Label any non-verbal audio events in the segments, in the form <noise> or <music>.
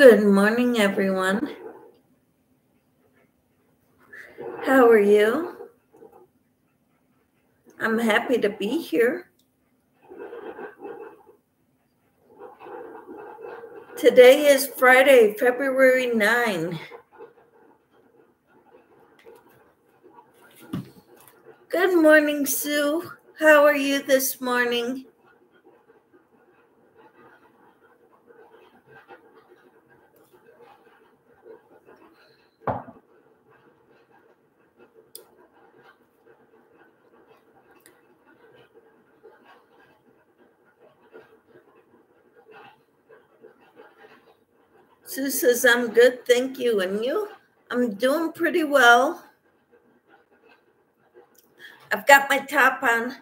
Good morning, everyone. How are you? I'm happy to be here. Today is Friday, February 9. Good morning, Sue. How are you this morning? Sue says, I'm good, thank you. And you? I'm doing pretty well. I've got my top on.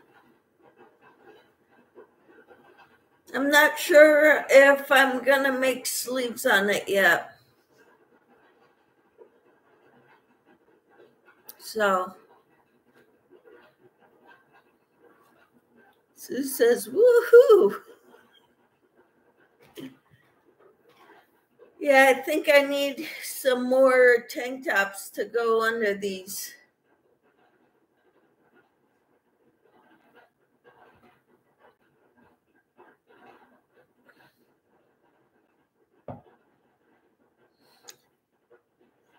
I'm not sure if I'm going to make sleeves on it yet. So, Sue says, woohoo. Yeah, I think I need some more tank tops to go under these.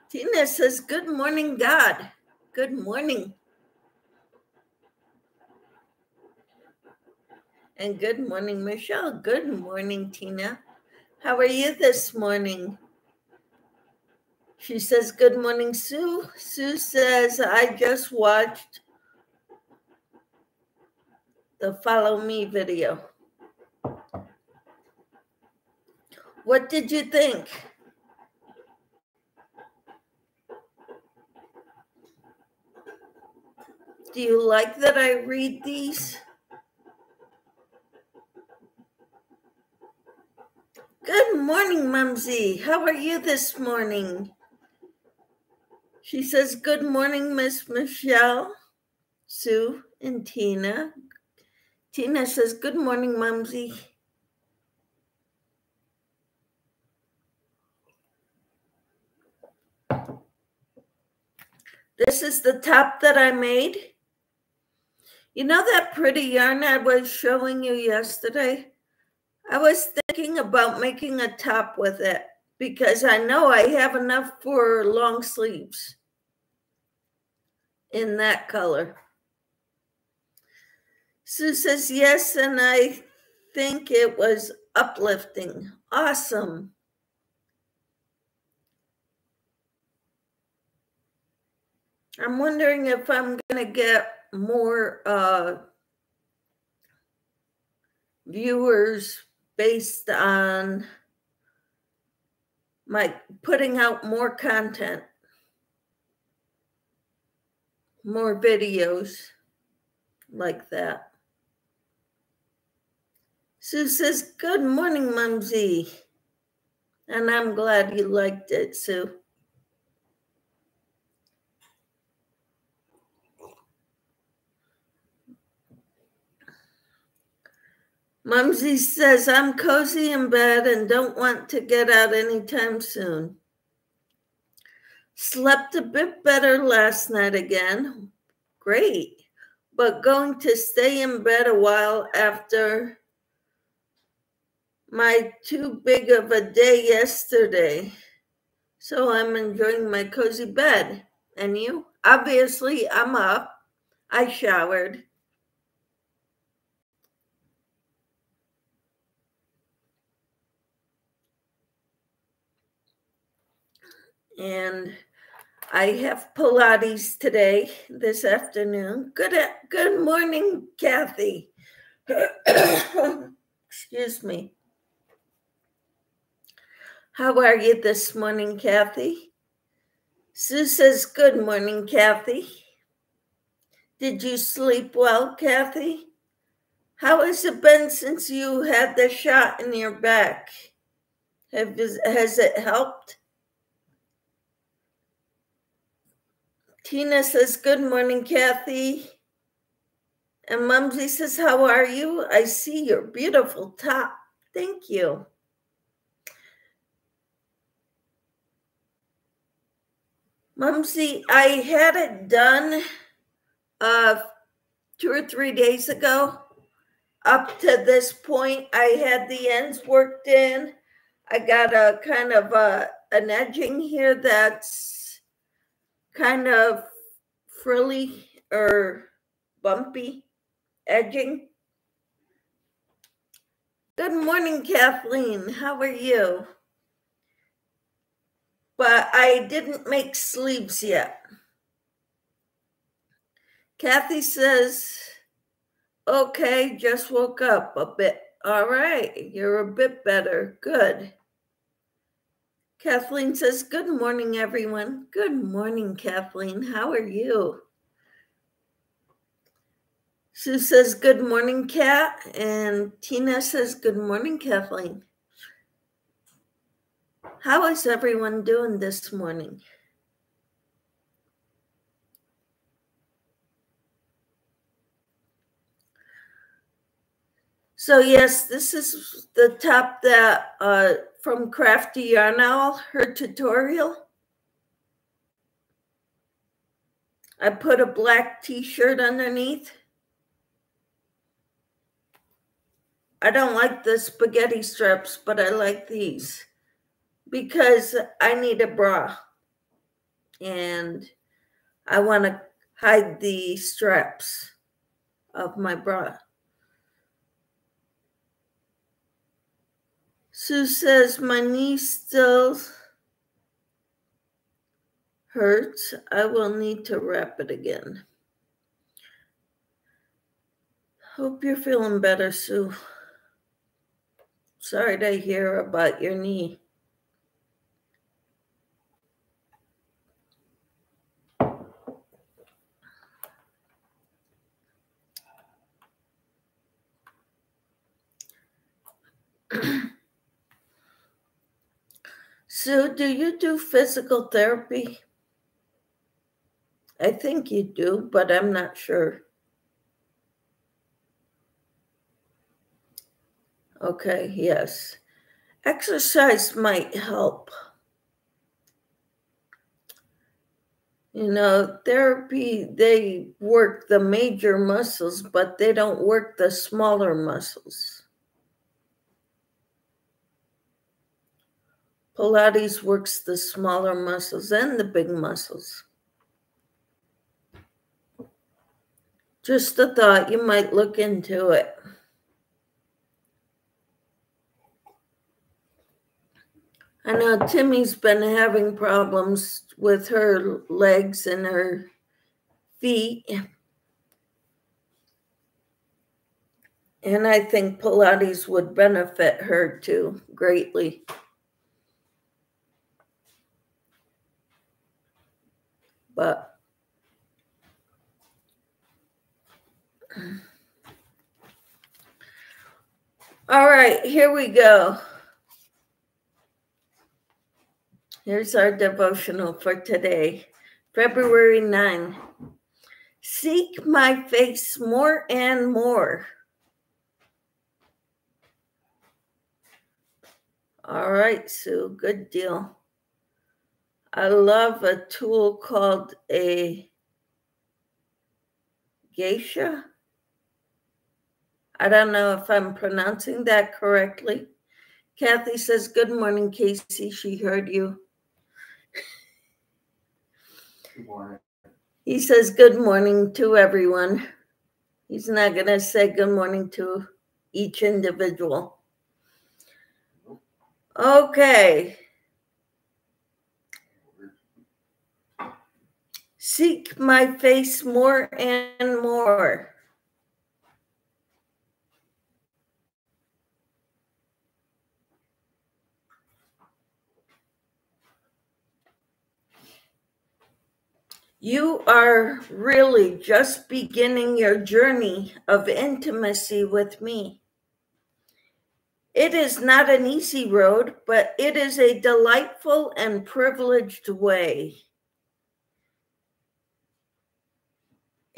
Tina says, Good morning, God. Good morning. And good morning, Michelle. Good morning, Tina. How are you this morning? She says, Good morning, Sue. Sue says, I just watched the Follow Me video. What did you think? Do you like that I read these? Good morning, Mumsy. How are you this morning? She says, Good morning, Miss Michelle, Sue, and Tina. Tina says, Good morning, Mumsy. This is the top that I made. You know that pretty yarn I was showing you yesterday? I was thinking about making a top with it because I know I have enough for long sleeves in that color. Sue says yes, and I think it was uplifting. Awesome. I'm wondering if I'm going to get more uh, viewers based on my putting out more content, more videos like that. Sue says, Good morning, Mumsy. And I'm glad you liked it, Sue. Mumsy says, I'm cozy in bed and don't want to get out anytime soon. Slept a bit better last night again. Great. But going to stay in bed a while after my too big of a day yesterday. So I'm enjoying my cozy bed. And you? Obviously, I'm up. I showered. And I have Pilates today this afternoon. Good good morning, Kathy. <coughs> Excuse me. How are you this morning, Kathy? Sue says, Good morning, Kathy. Did you sleep well, Kathy? How has it been since you had the shot in your back? Have, has it helped? Tina says, Good morning, Kathy. And Mumsy says, How are you? I see your beautiful top. Thank you. Mumsy, I had it done uh, two or three days ago. Up to this point, I had the ends worked in. I got a kind of a, an edging here that's kind of frilly or bumpy edging. Good morning, Kathleen. How are you? but I didn't make sleeves yet. Kathy says, okay, just woke up a bit. All right, you're a bit better. Good. Kathleen says, Good morning, everyone. Good morning, Kathleen. How are you? Sue says, Good morning, Kat. And Tina says, Good morning, Kathleen. How is everyone doing this morning? So yes, this is the top that uh, from Crafty Yarn Owl, her tutorial. I put a black t-shirt underneath. I don't like the spaghetti straps, but I like these because I need a bra and I want to hide the straps of my bra. Sue says, My knee still hurts. I will need to wrap it again. Hope you're feeling better, Sue. Sorry to hear about your knee. So, do you do physical therapy? I think you do, but I'm not sure. Okay, yes. Exercise might help. You know, therapy, they work the major muscles, but they don't work the smaller muscles. Pilates works the smaller muscles and the big muscles. Just a thought, you might look into it. I know Timmy's been having problems with her legs and her feet. And I think Pilates would benefit her too greatly. But all right, here we go. Here's our devotional for today, February 9. Seek my face more and more. All right, Sue, good deal. I love a tool called a geisha. I don't know if I'm pronouncing that correctly. Kathy says, Good morning, Casey. She heard you. Good morning. He says, Good morning to everyone. He's not going to say good morning to each individual. Okay. Seek my face more and more. You are really just beginning your journey of intimacy with me. It is not an easy road, but it is a delightful and privileged way.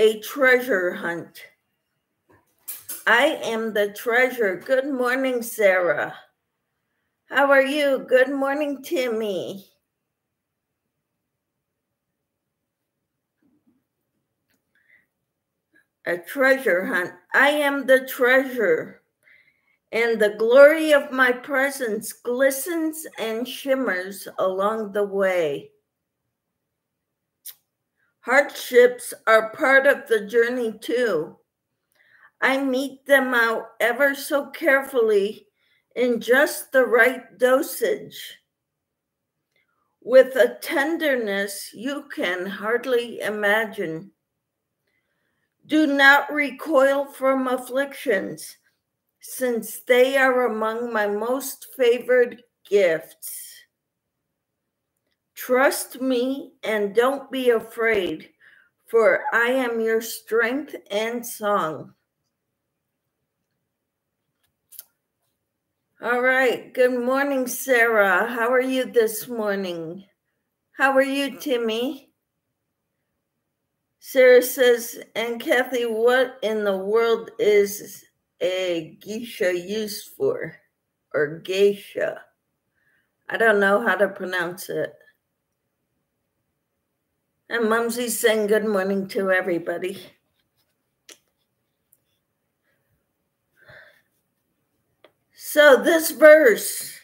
a treasure hunt. I am the treasure. Good morning, Sarah. How are you? Good morning, Timmy. A treasure hunt. I am the treasure, and the glory of my presence glistens and shimmers along the way. Hardships are part of the journey too. I mete them out ever so carefully in just the right dosage with a tenderness you can hardly imagine. Do not recoil from afflictions, since they are among my most favored gifts. Trust me and don't be afraid, for I am your strength and song. All right. Good morning, Sarah. How are you this morning? How are you, Timmy? Sarah says, and Kathy, what in the world is a geisha used for? Or geisha? I don't know how to pronounce it. And Mumsy's saying good morning to everybody. So, this verse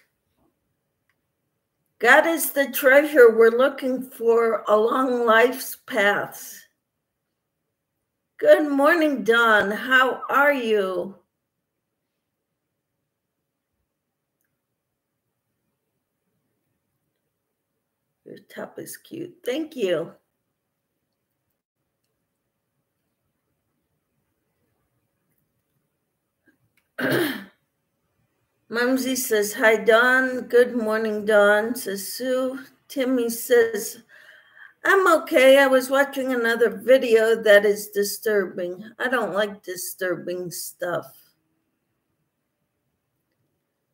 God is the treasure we're looking for along life's paths. Good morning, Dawn. How are you? Your top is cute. Thank you. <clears throat> Mumsy says, Hi, Dawn. Good morning, Dawn, says Sue. Timmy says, I'm okay. I was watching another video that is disturbing. I don't like disturbing stuff.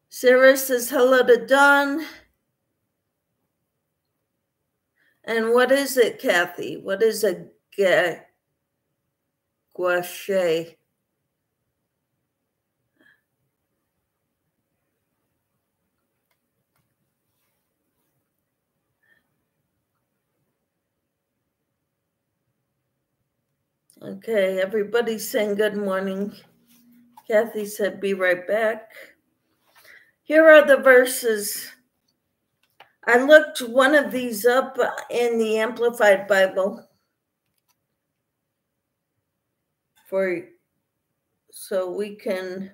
Sarah says, Hello to Dawn. And what is it, Kathy? What is a gouache? Okay, everybody's saying good morning. Kathy said, be right back. Here are the verses. I looked one of these up in the Amplified Bible for so we can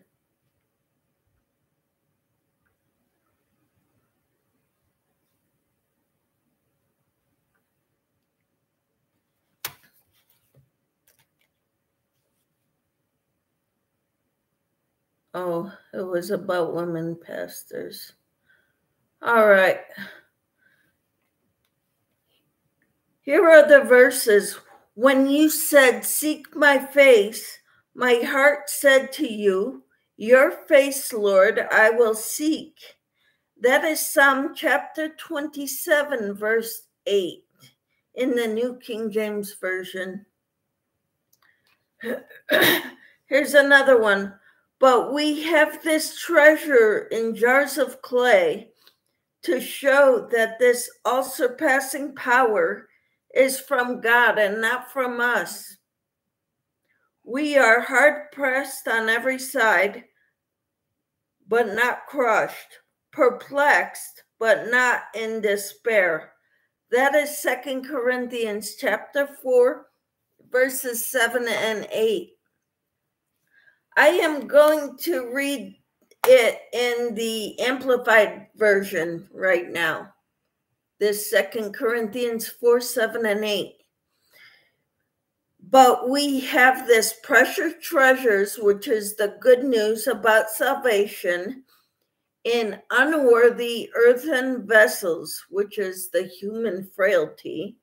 Oh, it was about women pastors. All right. Here are the verses. When you said, Seek my face, my heart said to you, Your face, Lord, I will seek. That is Psalm chapter 27, verse 8 in the New King James Version. <clears throat> Here's another one. But we have this treasure in jars of clay to show that this all surpassing power is from God and not from us. We are hard pressed on every side, but not crushed, perplexed, but not in despair. That is Second Corinthians chapter 4, verses 7 and 8. I am going to read it in the amplified version right now. This Second Corinthians 4 7 and 8. But we have this precious treasures, which is the good news about salvation, in unworthy earthen vessels, which is the human frailty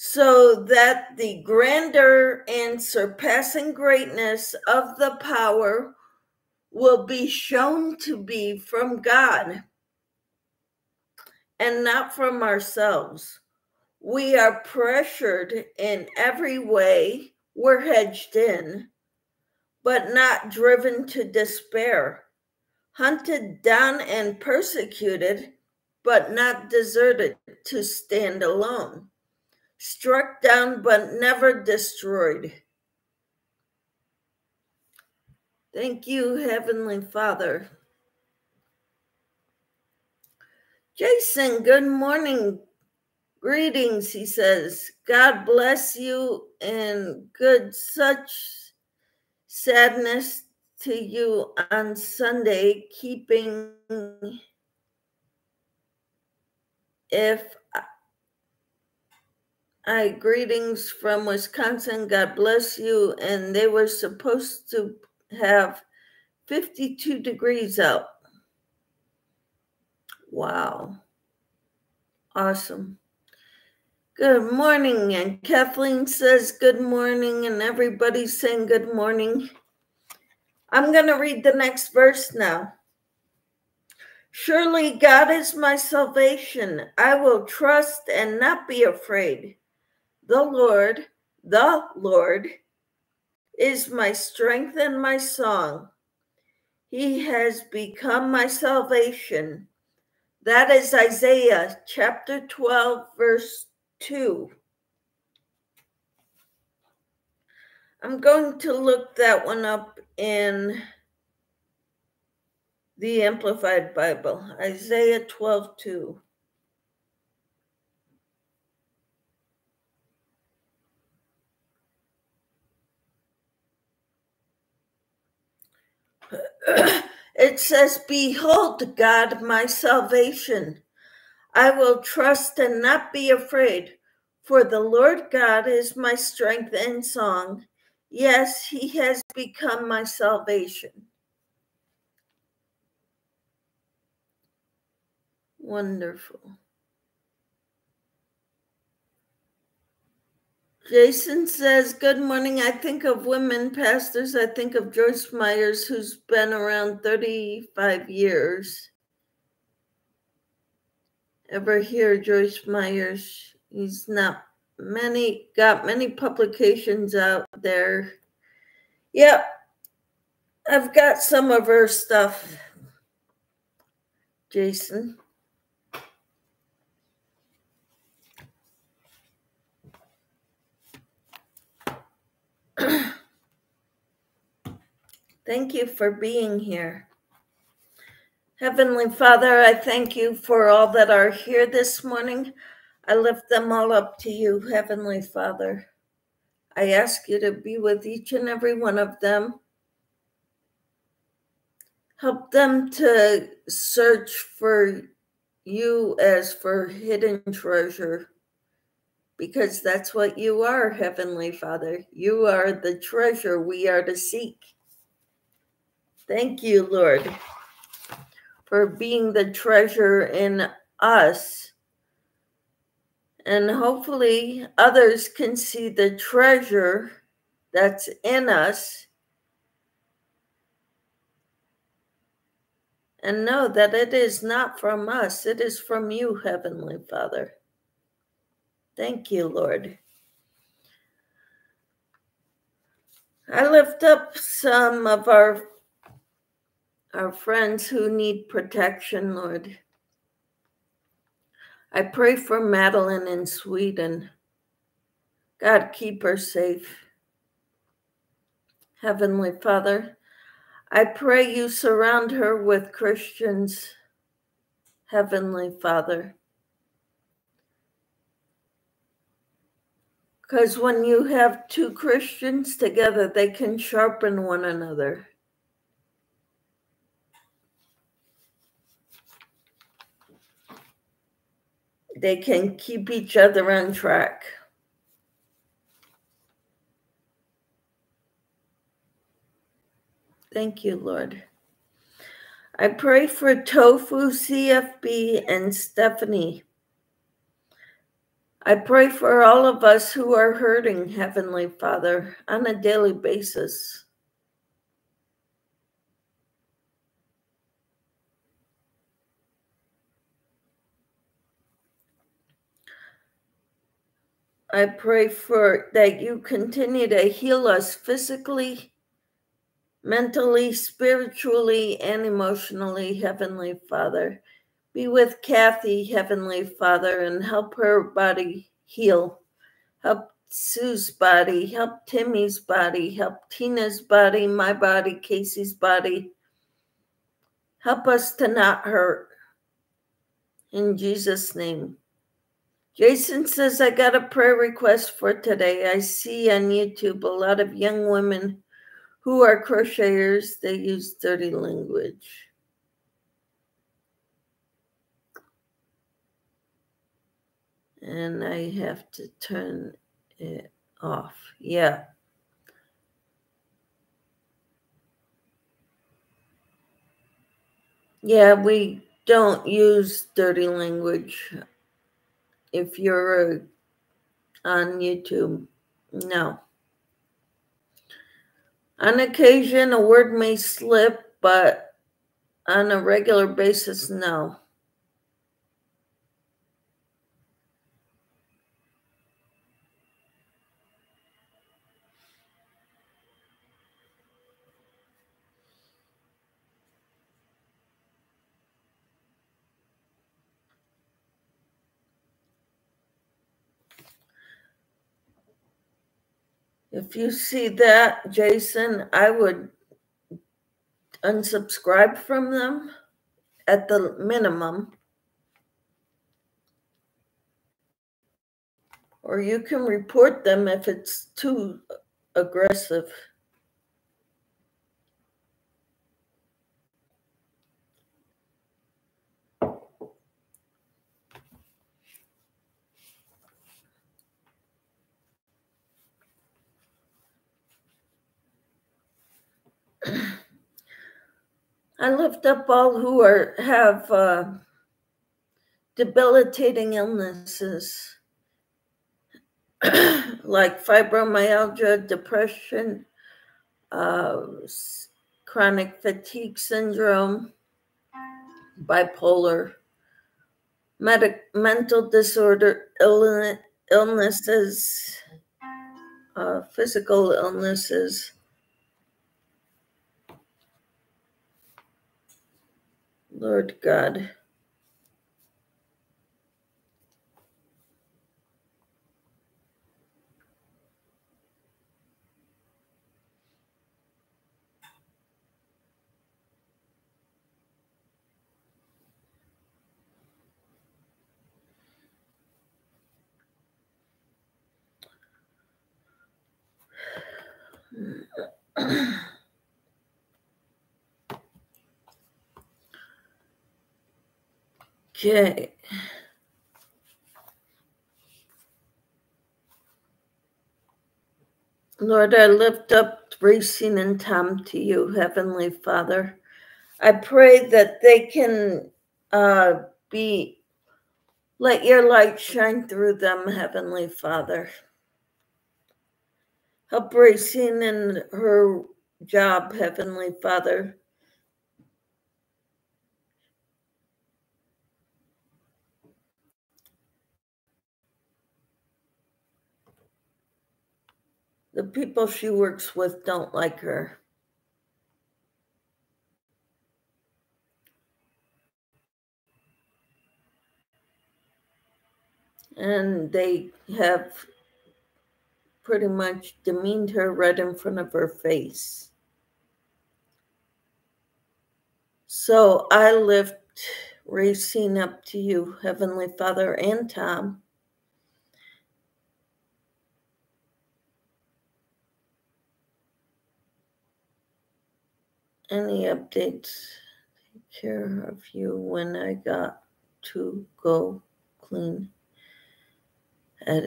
so that the grandeur and surpassing greatness of the power will be shown to be from God and not from ourselves. We are pressured in every way, we're hedged in, but not driven to despair, hunted down and persecuted, but not deserted to stand alone struck down but never destroyed. Thank you, Heavenly Father. Jason, good morning. Greetings, he says. God bless you and good such sadness to you on Sunday, keeping if I greetings from Wisconsin. God bless you. And they were supposed to have 52 degrees out. Wow. Awesome. Good morning. And Kathleen says good morning, and everybody's saying good morning. I'm going to read the next verse now. Surely God is my salvation. I will trust and not be afraid. The Lord, the Lord, is my strength and my song. He has become my salvation. That is Isaiah chapter 12, verse 2. I'm going to look that one up in the Amplified Bible, Isaiah 12 2. <coughs> it says, Behold, God, my salvation. I will trust and not be afraid, for the Lord God is my strength and song. Yes, he has become my salvation. Wonderful. Jason says, Good morning. I think of women pastors. I think of Joyce Myers, who's been around 35 years. Ever hear Joyce Myers? He's not many, got many publications out there. Yep. I've got some of her stuff, Jason. Thank you for being here. Heavenly Father, I thank you for all that are here this morning. I lift them all up to you, Heavenly Father. I ask you to be with each and every one of them. Help them to search for you as for hidden treasure, because that's what you are, Heavenly Father. You are the treasure we are to seek. Thank you, Lord, for being the treasure in us. And hopefully, others can see the treasure that's in us and know that it is not from us, it is from you, Heavenly Father. Thank you, Lord. I lift up some of our our friends who need protection, Lord. I pray for Madeline in Sweden. God, keep her safe. Heavenly Father, I pray you surround her with Christians. Heavenly Father. Because when you have two Christians together, they can sharpen one another. They can keep each other on track. Thank you, Lord. I pray for Tofu, CFB, and Stephanie. I pray for all of us who are hurting, Heavenly Father, on a daily basis. I pray for that you continue to heal us physically, mentally, spiritually, and emotionally, Heavenly Father. Be with Kathy, Heavenly Father, and help her body heal Help Sue's body. Help Timmy's body. Help Tina's body, my body, Casey's body. Help us to not hurt. In Jesus' name. Jason says, I got a prayer request for today. I see on YouTube a lot of young women who are crocheters, they use dirty language. And I have to turn it off. Yeah. Yeah, we don't use dirty language if you're on YouTube. No. On occasion, a word may slip, but on a regular basis, no. If you see that, Jason, I would unsubscribe from them at the minimum. Or you can report them if it's too aggressive. I lift up all who are have uh, debilitating illnesses <clears throat> like fibromyalgia, depression, uh, chronic fatigue syndrome, bipolar, mental disorder, illnesses, uh, physical illnesses Lord God. <clears throat> Okay. Lord, I lift up Racine and Tom to you, Heavenly Father. I pray that they can uh, be, let your light shine through them, Heavenly Father. Help Racine in her job, Heavenly Father. The people she works with don't like her. And they have pretty much demeaned her right in front of her face. So I lift Racine up to you, Heavenly Father, and Tom. Any updates take care of you when I got to go clean at.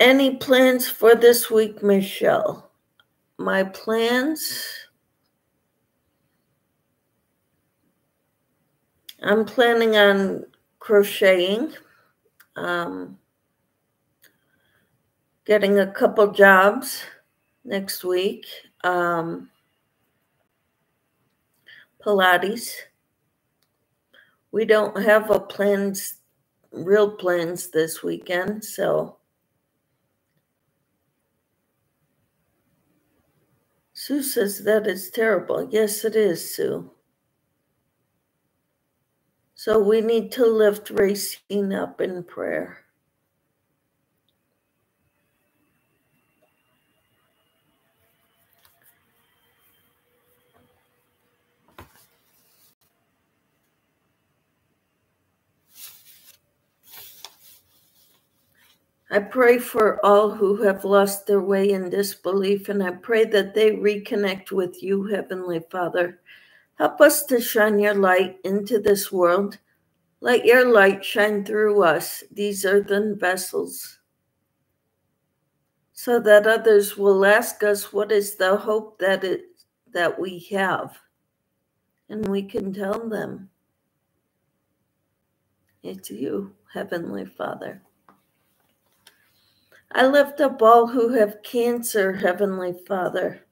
Any plans for this week, Michelle? My plans. I'm planning on crocheting, um, getting a couple jobs next week. Um, Pilates. We don't have a plans, real plans this weekend, so Sue says that is terrible. Yes, it is, Sue. So we need to lift Racine up in prayer. Pray for all who have lost their way in disbelief, and I pray that they reconnect with you, Heavenly Father. Help us to shine your light into this world. Let your light shine through us, these earthen vessels, so that others will ask us what is the hope that it that we have. And we can tell them it's you, Heavenly Father. I lift up all who have cancer, Heavenly Father.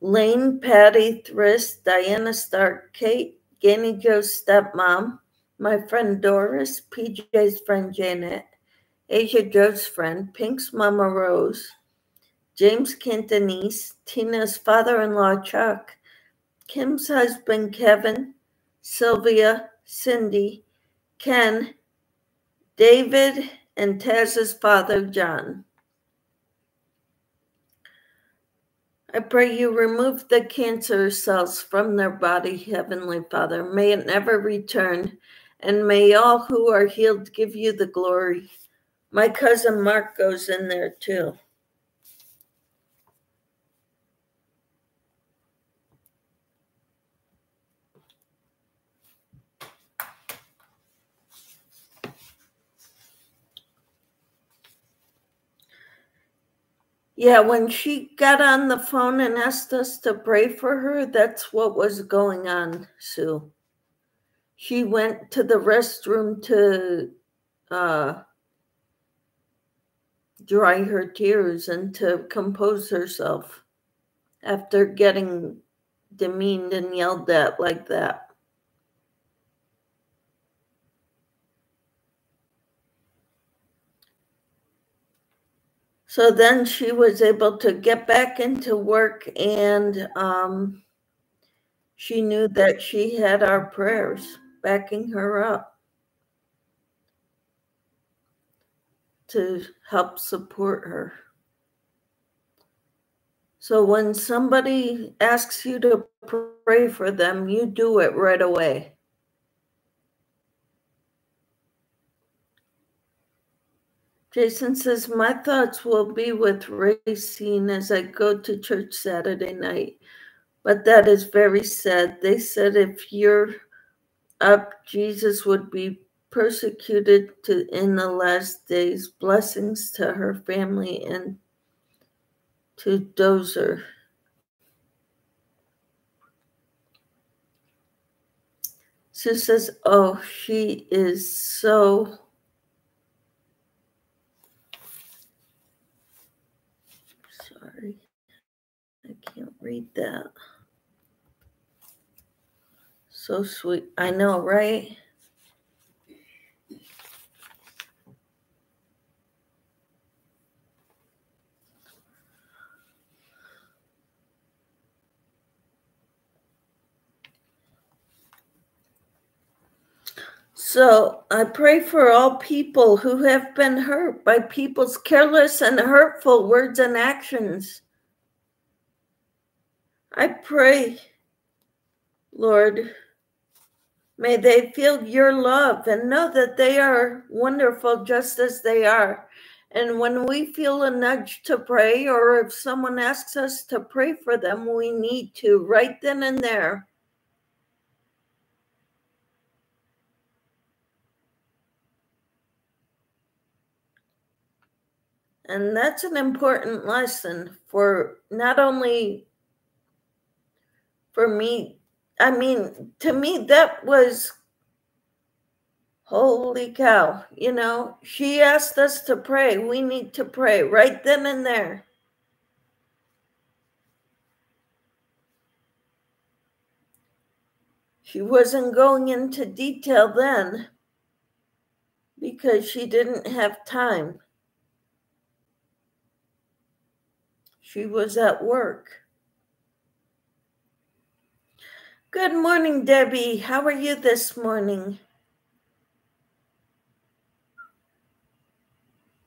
Lane, Patty, Thrist, Diana Stark, Kate, Ganny Joe's stepmom, my friend Doris, PJ's friend Janet, Asia Joe's friend, Pink's Mama Rose, James Cantonese, Tina's father in law Chuck, Kim's husband Kevin, Sylvia, Cindy, Ken, David, and Taz's father John. I pray you remove the cancer cells from their body, Heavenly Father. May it never return, and may all who are healed give you the glory. My cousin Mark goes in there too. Yeah, when she got on the phone and asked us to pray for her, that's what was going on, Sue. She went to the restroom to uh, dry her tears and to compose herself after getting demeaned and yelled at like that. So then she was able to get back into work and um, she knew that she had our prayers backing her up to help support her. So when somebody asks you to pray for them, you do it right away. Jason says, My thoughts will be with Racine as I go to church Saturday night. But that is very sad. They said if you're up, Jesus would be persecuted to in the last days. Blessings to her family and to Dozer. Sue says, Oh, she is so read that. So sweet. I know, right? So I pray for all people who have been hurt by people's careless and hurtful words and actions. I pray, Lord, may they feel your love and know that they are wonderful just as they are. And when we feel a nudge to pray, or if someone asks us to pray for them, we need to right then and there. And that's an important lesson for not only for me. I mean, to me, that was holy cow. You know, she asked us to pray. We need to pray right then and there. She wasn't going into detail then because she didn't have time. She was at work. Good morning, Debbie. How are you this morning?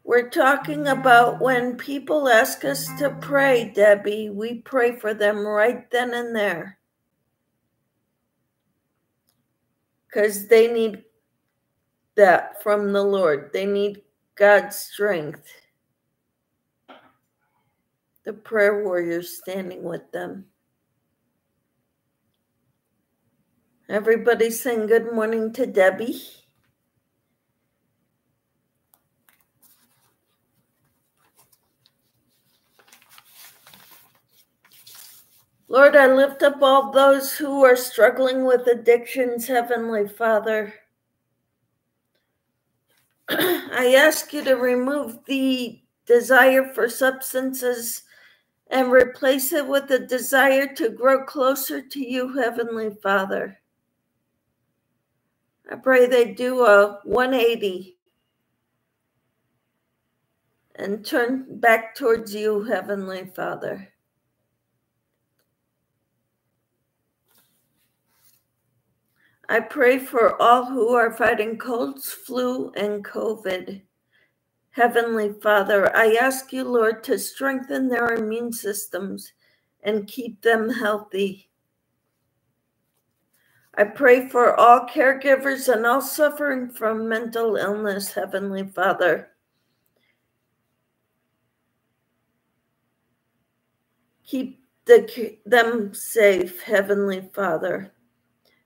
We're talking about when people ask us to pray, Debbie, we pray for them right then and there. Because they need that from the Lord. They need God's strength. the prayer warriors standing with them. Everybody sing good morning to Debbie. Lord, I lift up all those who are struggling with addictions, Heavenly Father. <clears throat> I ask you to remove the desire for substances and replace it with a desire to grow closer to you, Heavenly Father. I pray they do a 180 and turn back towards you, Heavenly Father. I pray for all who are fighting colds, flu, and COVID. Heavenly Father, I ask you, Lord, to strengthen their immune systems and keep them healthy. I pray for all caregivers and all suffering from mental illness, Heavenly Father. Keep the, them safe, Heavenly Father.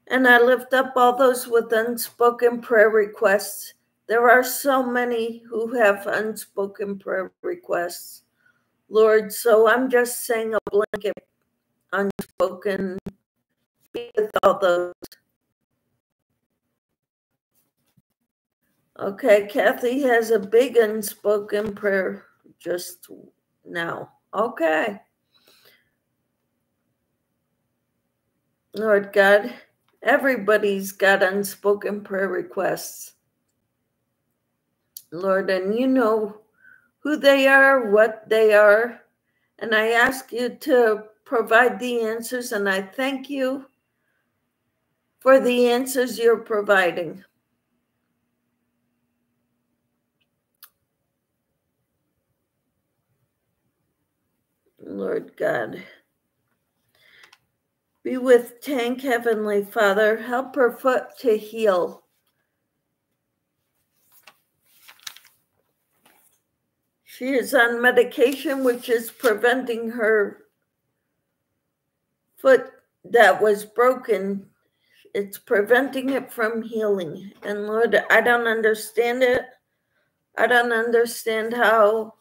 And I lift up all those with unspoken prayer requests. There are so many who have unspoken prayer requests, Lord. So I'm just saying a blanket unspoken be with all those. Okay, Kathy has a big unspoken prayer just now. Okay. Lord God, Everybody's got unspoken prayer requests. Lord, and you know who they are, what they are. And I ask you to provide the answers, and I thank you for the answers you're providing. Lord God. Be with Tank, Heavenly Father. Help her foot to heal. She is on medication, which is preventing her foot that was broken. It's preventing it from healing. And Lord, I don't understand it. I don't understand how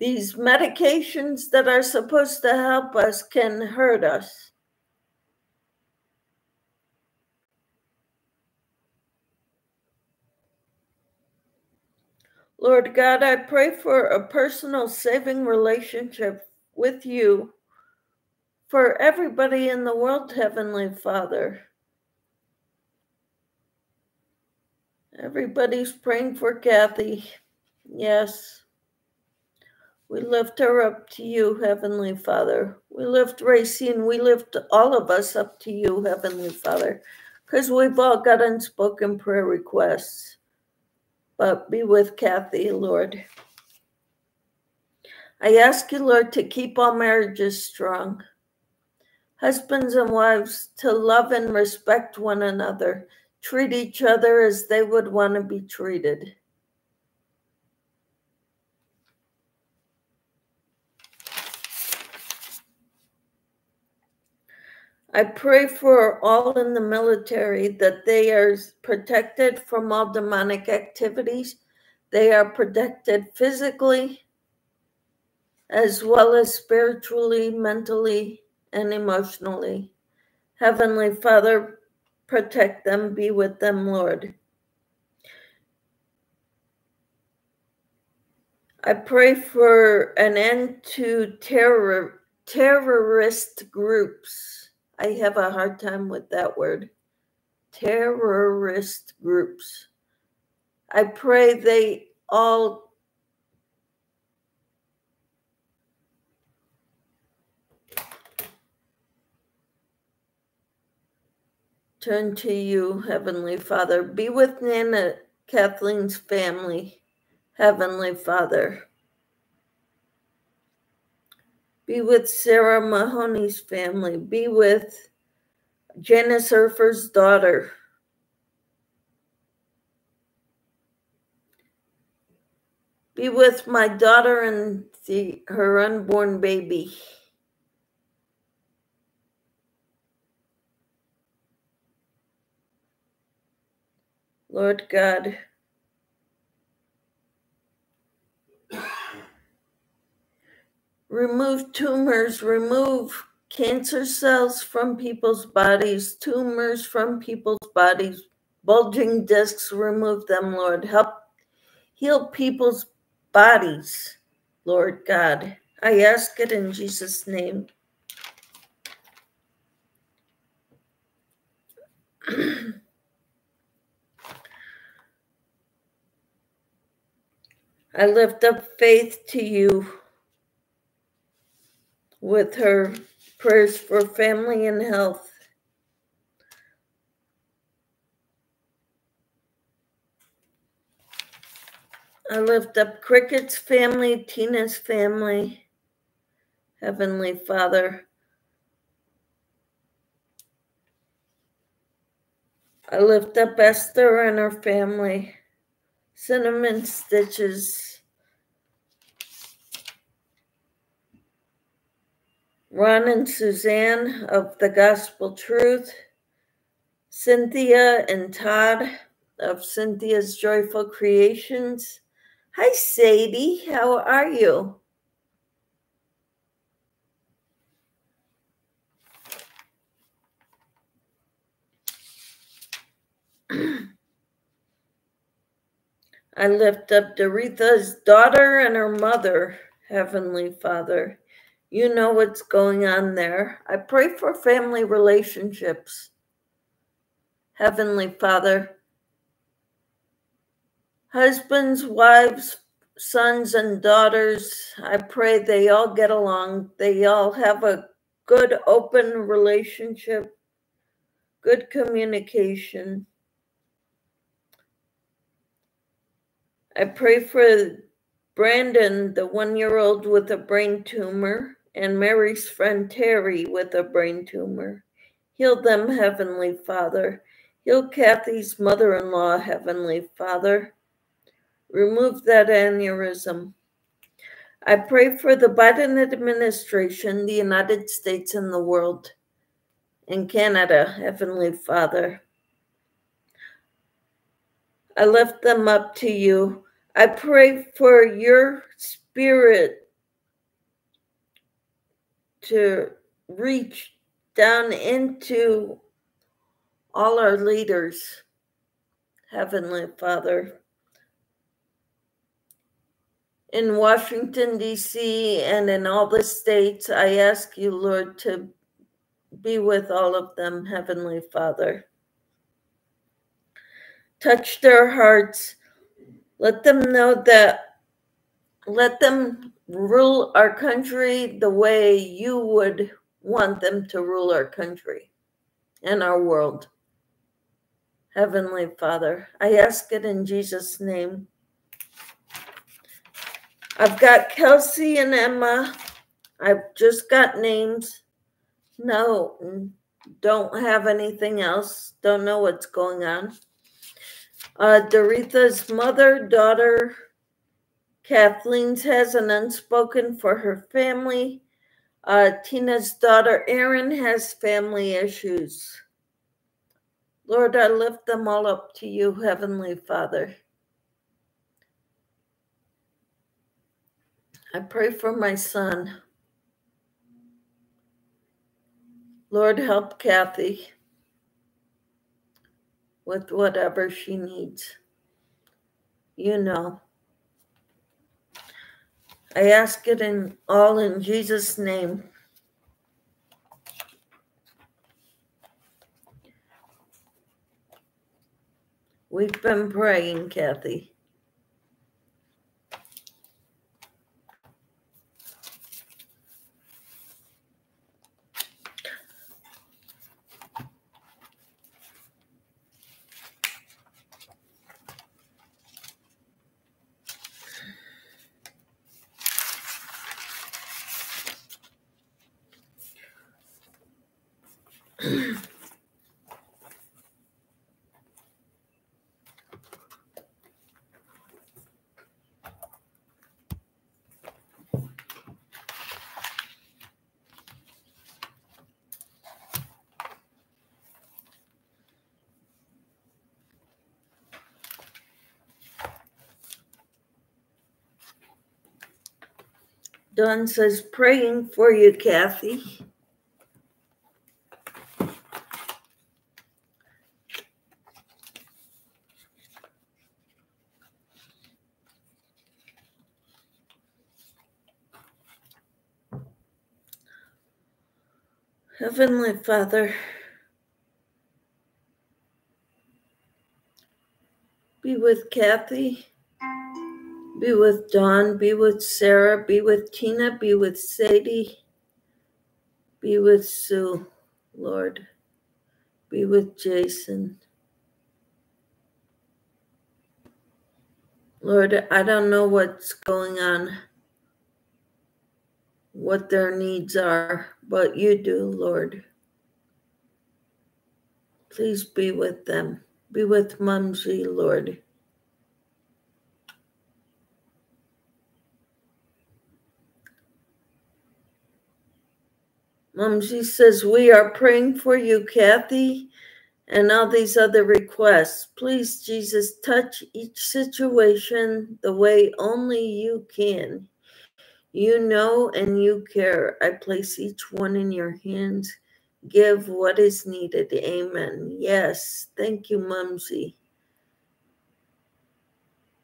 these medications that are supposed to help us can hurt us. Lord God, I pray for a personal saving relationship with you for everybody in the world, Heavenly Father. Everybody's praying for Kathy. Yes. We lift her up to you, Heavenly Father. We lift Racine. We lift all of us up to you, Heavenly Father, because we've all got unspoken prayer requests but be with Kathy, Lord. I ask you, Lord, to keep all marriages strong. Husbands and wives to love and respect one another, treat each other as they would want to be treated. I pray for all in the military that they are protected from all demonic activities. They are protected physically as well as spiritually, mentally, and emotionally. Heavenly Father, protect them, be with them, Lord. I pray for an end to terror, terrorist groups I have a hard time with that word. Terrorist groups. I pray they all turn to you, Heavenly Father. Be with Nana, Kathleen's family, Heavenly Father. Be with Sarah Mahoney's family. Be with Janice Urfer's daughter. Be with my daughter and the, her unborn baby. Lord God, remove tumors, remove cancer cells from people's bodies, tumors from people's bodies, bulging discs, remove them, Lord. Help heal people's bodies, Lord God. I ask it in Jesus' name. <clears throat> I lift up faith to you with her prayers for family and health. I lift up Cricket's family, Tina's family, Heavenly Father. I lift up Esther and her family, Cinnamon Stitches, Ron and Suzanne of the Gospel Truth, Cynthia and Todd of Cynthia's Joyful Creations. Hi, Sadie. How are you? <clears throat> I lift up Doretha's daughter and her mother, Heavenly Father. You know what's going on there. I pray for family relationships. Heavenly Father, husbands, wives, sons, and daughters, I pray they all get along. They all have a good, open relationship, good communication. I pray for Brandon, the one year old with a brain tumor and Mary's friend Terry with a brain tumor. Heal them, Heavenly Father. Heal Kathy's mother in law, Heavenly Father. Remove that aneurysm. I pray for the Biden administration, the United States, and the world, and Canada, Heavenly Father. I lift them up to you. I pray for your spirit to reach down into all our leaders, Heavenly Father. In Washington, D.C., and in all the states, I ask you, Lord, to be with all of them, Heavenly Father. Touch their hearts. Let them know that, let them rule our country the way you would want them to rule our country and our world. Heavenly Father, I ask it in Jesus' name. I've got Kelsey and Emma. I've just got names. No, don't have anything else. Don't know what's going on. Uh, Doretha's mother, daughter, Kathleen's has an unspoken for her family. Uh, Tina's daughter, Erin, has family issues. Lord, I lift them all up to you, Heavenly Father. I pray for my son. Lord, help Kathy with whatever she needs. You know. I ask it in all in Jesus' name. We've been praying, Kathy. Dawn says, praying for you, Kathy. Heavenly Father, be with Kathy, be with Don, be with Sarah, be with Tina, be with Sadie, be with Sue, Lord, be with Jason. Lord, I don't know what's going on, what their needs are but you do, Lord. Please be with them. Be with Mumsy, Lord. Mumsy says, We are praying for you, Kathy, and all these other requests. Please, Jesus, touch each situation the way only you can. You know and you care. I place each one in your hands. Give what is needed. Amen. Yes. Thank you, Mumsy.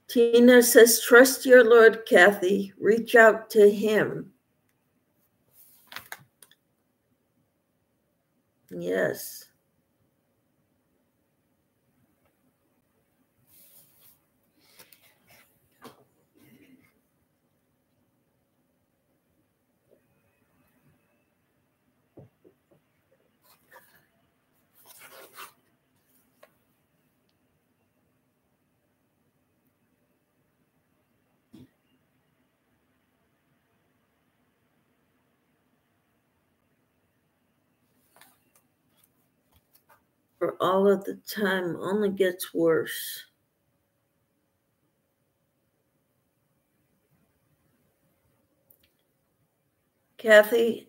Tina says, Trust your Lord, Kathy. Reach out to him. Yes. For all of the time only gets worse. Kathy,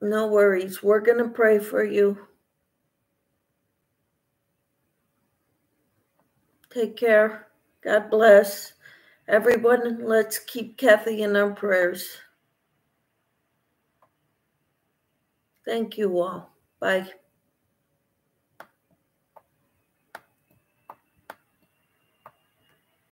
no worries. We're going to pray for you. Take care. God bless. Everyone, let's keep Kathy in our prayers. Thank you all. Bye.